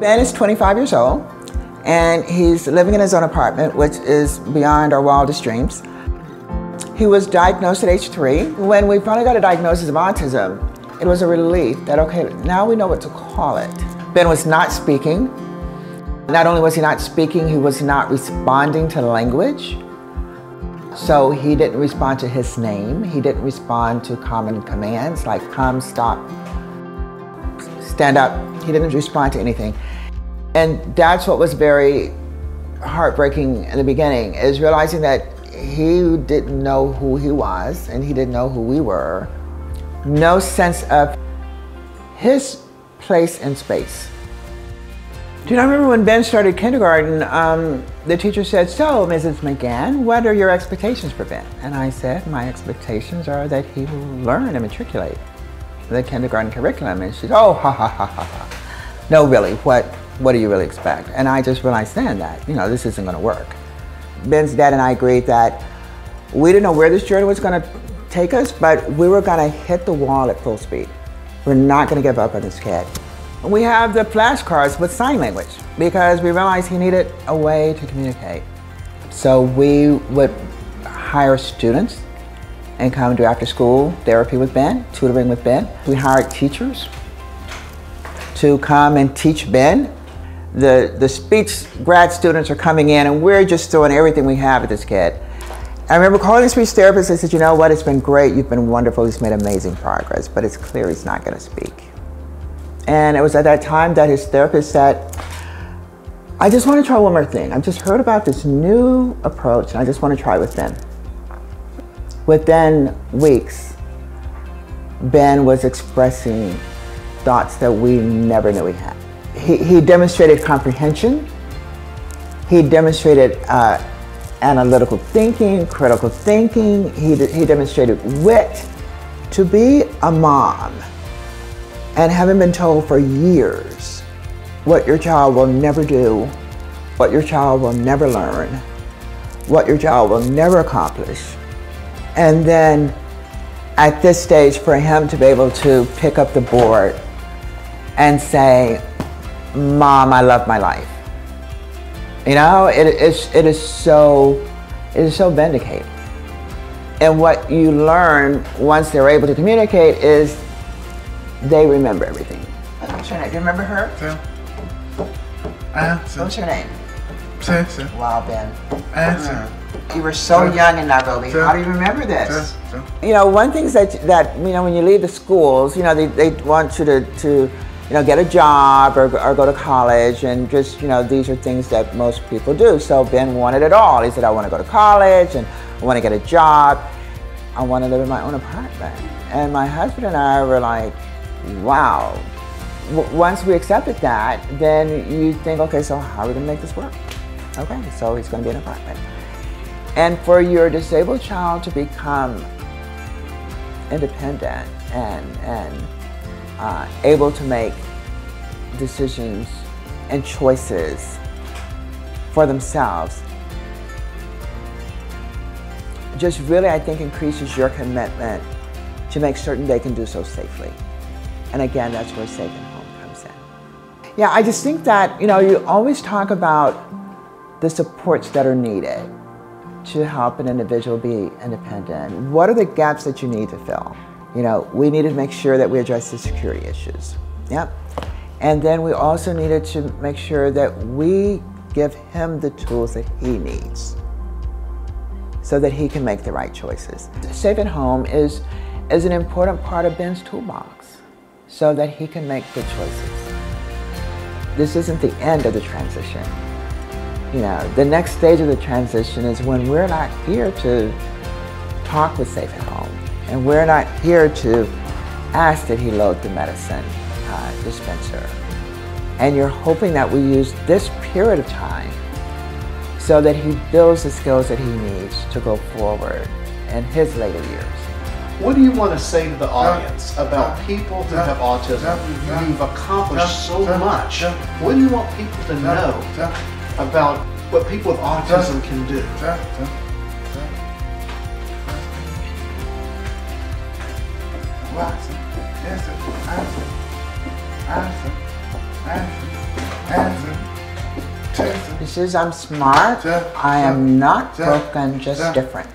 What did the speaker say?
Ben is 25 years old and he's living in his own apartment, which is beyond our wildest dreams. He was diagnosed at age three. When we finally got a diagnosis of autism, it was a relief that, okay, now we know what to call it. Ben was not speaking. Not only was he not speaking, he was not responding to language. So he didn't respond to his name. He didn't respond to common commands like come, stop, stand up. He didn't respond to anything. And that's what was very heartbreaking in the beginning is realizing that he didn't know who he was and he didn't know who we were. No sense of his place in space. Do you remember when Ben started kindergarten, um, the teacher said, so Mrs. McGann, what are your expectations for Ben? And I said, my expectations are that he will learn and matriculate the kindergarten curriculum. And she said, oh, ha, ha, ha, ha, ha. No, really, what, what do you really expect? And I just realized then that, you know, this isn't gonna work. Ben's dad and I agreed that we didn't know where this journey was gonna take us, but we were gonna hit the wall at full speed. We're not gonna give up on this kid. We have the flashcards with sign language because we realized he needed a way to communicate. So we would hire students and come do after school therapy with Ben, tutoring with Ben. We hired teachers to come and teach Ben. The, the speech grad students are coming in and we're just doing everything we have with this kid. I remember calling the speech therapist, I said, you know what, it's been great, you've been wonderful, he's made amazing progress, but it's clear he's not gonna speak. And it was at that time that his therapist said, I just want to try one more thing. I've just heard about this new approach and I just want to try with Ben. Within weeks, Ben was expressing thoughts that we never knew he had. He, he demonstrated comprehension. He demonstrated uh, analytical thinking, critical thinking. He, he demonstrated wit. To be a mom and having been told for years what your child will never do, what your child will never learn, what your child will never accomplish. And then at this stage, for him to be able to pick up the board and say, Mom, I love my life. You know, it is, it is so, it is so vindicating. And what you learn once they're able to communicate is they remember everything. What's your name? Do you remember her? Sim. Ah, sim. What's your name? Sim, sim. Wow, Ben. Ah, sim. You were so young in Nairobi. How do you remember this? Sim, sim. You know, one thing is that, that, you know, when you leave the schools, you know, they, they want you to, to, you know, get a job or, or go to college and just, you know, these are things that most people do. So Ben wanted it all. He said, I want to go to college and I want to get a job. I want to live in my own apartment. And my husband and I were like, wow. W- once we accepted that, then you think, okay, so how are we going to make this work? Okay, so he's going to be in an apartment. And for your disabled child to become independent and, and uh, able to make decisions and choices for themselves just really, I think, increases your commitment to make certain they can do so safely. And again, that's where SafeinHome comes in. Yeah, I just think that, you know, you always talk about the supports that are needed to help an individual be independent. What are the gaps that you need to fill? You know, we needed to make sure that we address the security issues. Yep. And then we also needed to make sure that we give him the tools that he needs so that he can make the right choices. SafeinHome is, is an important part of Ben's toolbox so that he can make good choices. This isn't the end of the transition. You know, the next stage of the transition is when we're not here to talk with SafeinHome and we're not here to ask that he load the medicine uh, dispenser. And you're hoping that we use this period of time so that he builds the skills that he needs to go forward in his later years. What do you want to say to the audience about people who have autism? Yeah. You've accomplished so Yeah. much. Yeah. What do you want people to know Sim. About what people with autism can do? Sim, sim. Watson. Yes. Answer. Answer. Answer. Answer. He says I'm smart. I am not broken, just different.